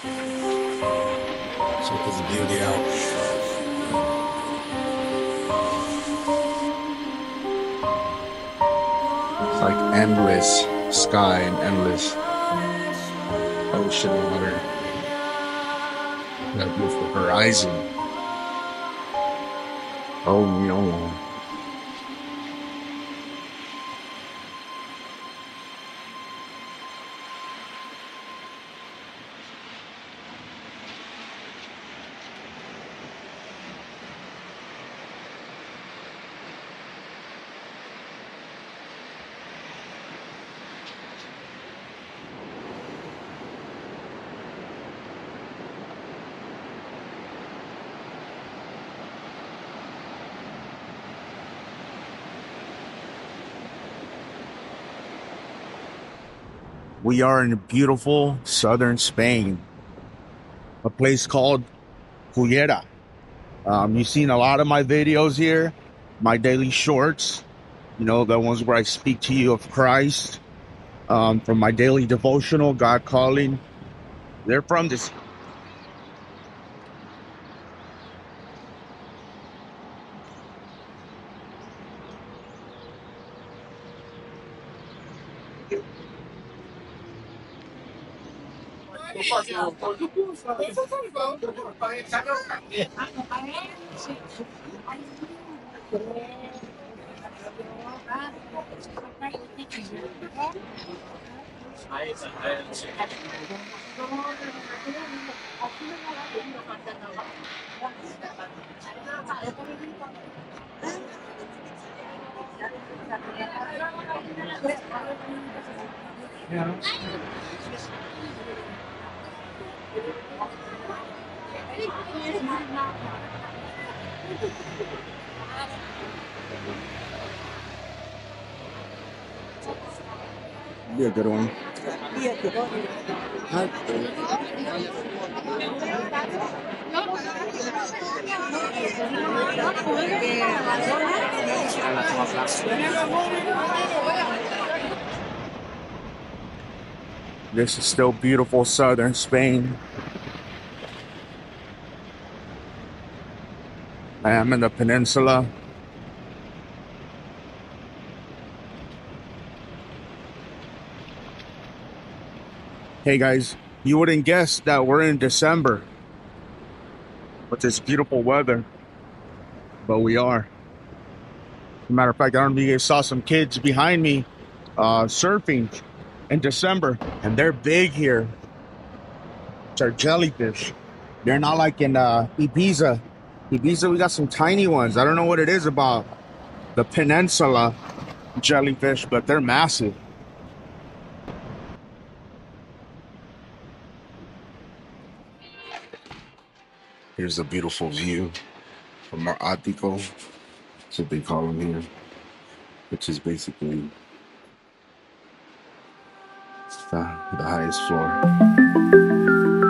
Check this beauty out. It's like endless sky and endless ocean water. That beautiful horizon. Oh no. We are in beautiful southern Spain, a place called Cullera. Um, you've seen a lot of my videos here, my daily shorts, you know, the ones where I speak to you of Christ, um, from my daily devotional, God calling. They're from this. Vou fazer um pão de cu, sabe? Sabe o café? Yeah. Be a good one. This is still beautiful southern Spain. I am in the peninsula. Hey guys, you wouldn't guess that we're in December with this beautiful weather, but we are. Matter of fact, I don't know if you guys saw some kids behind me uh, surfing in December, and they're big here. It's our jellyfish. They're not like in uh, Ibiza. Ibiza, we got some tiny ones. I don't know what it is about the peninsula jellyfish, but they're massive. Here's a beautiful view from our Atico. That's what they call them here, which is basically the, the highest floor.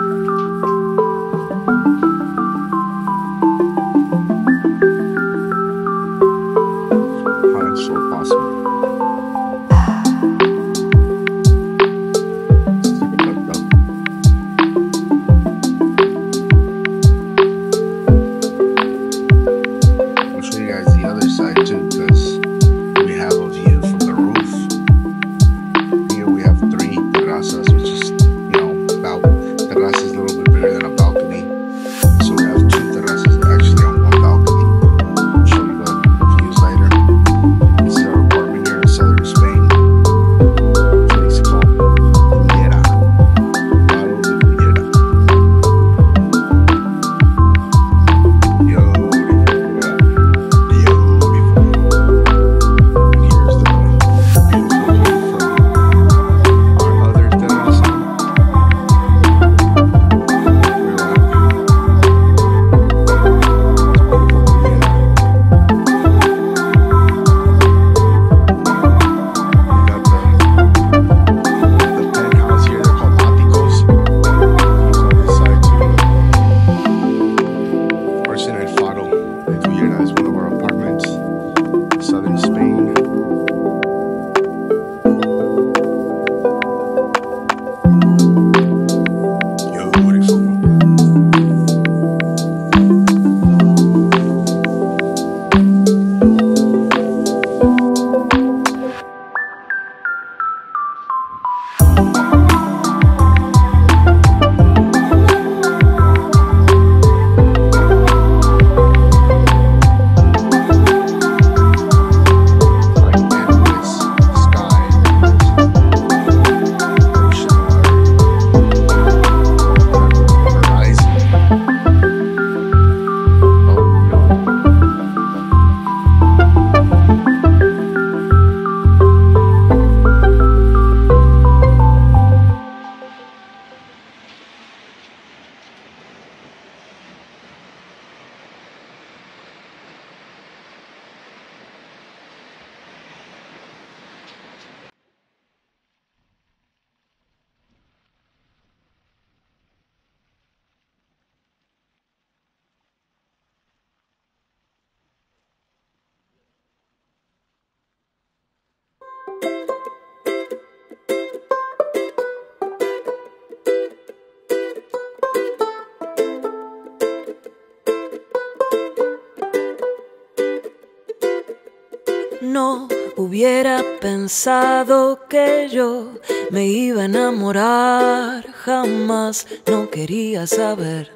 No hubiera pensado que yo me iba a enamorar, jamás no quería saber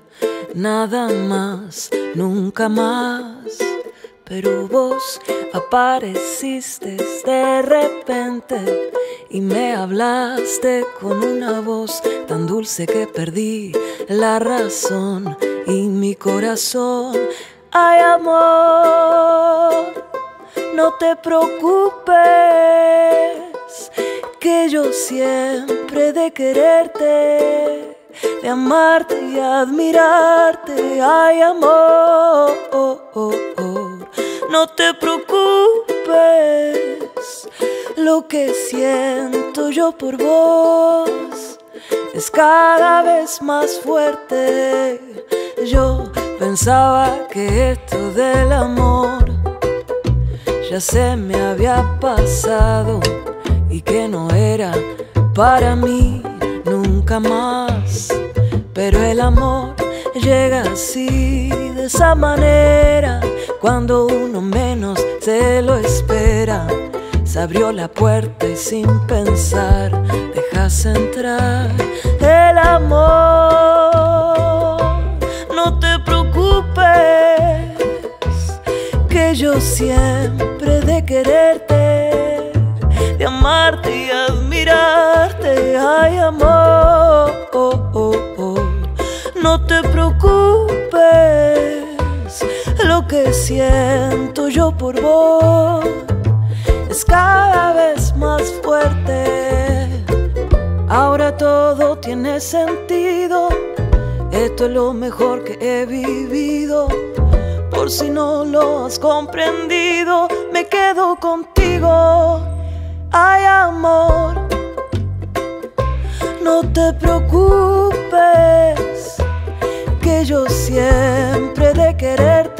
nada más, nunca más. Pero vos apareciste de repente y me hablaste con una voz tan dulce que perdí la razón y mi corazón. Ay amor, no te preocupes, que yo siempre de quererte, de amarte y admirarte, ay amor, no te preocupes, lo que siento yo por vos es cada vez más fuerte. Yo pensaba que esto del amor ya se me había pasado y que no era para mí nunca más. Pero el amor llega así, de esa manera, cuando uno menos se lo espera. Se abrió la puerta y sin pensar dejas entrar el amor. No te preocupes, que yo siempre de quererte, de amarte y admirarte, siento yo por vos es cada vez más fuerte. Ahora todo tiene sentido, esto es lo mejor que he vivido. Por si no lo has comprendido, me quedo contigo. Ay amor, no te preocupes, que yo siempre de quererte,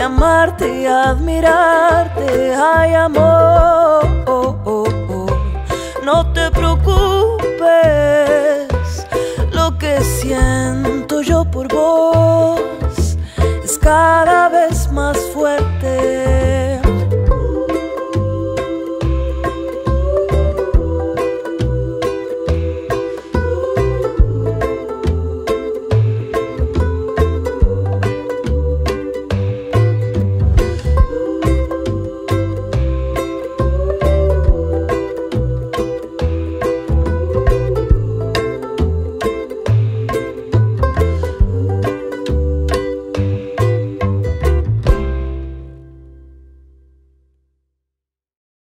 de amarte y admirarte. Ay, amor, oh, oh, oh. no te preocupes. Lo que siento yo por vos es cada vez más fuerte.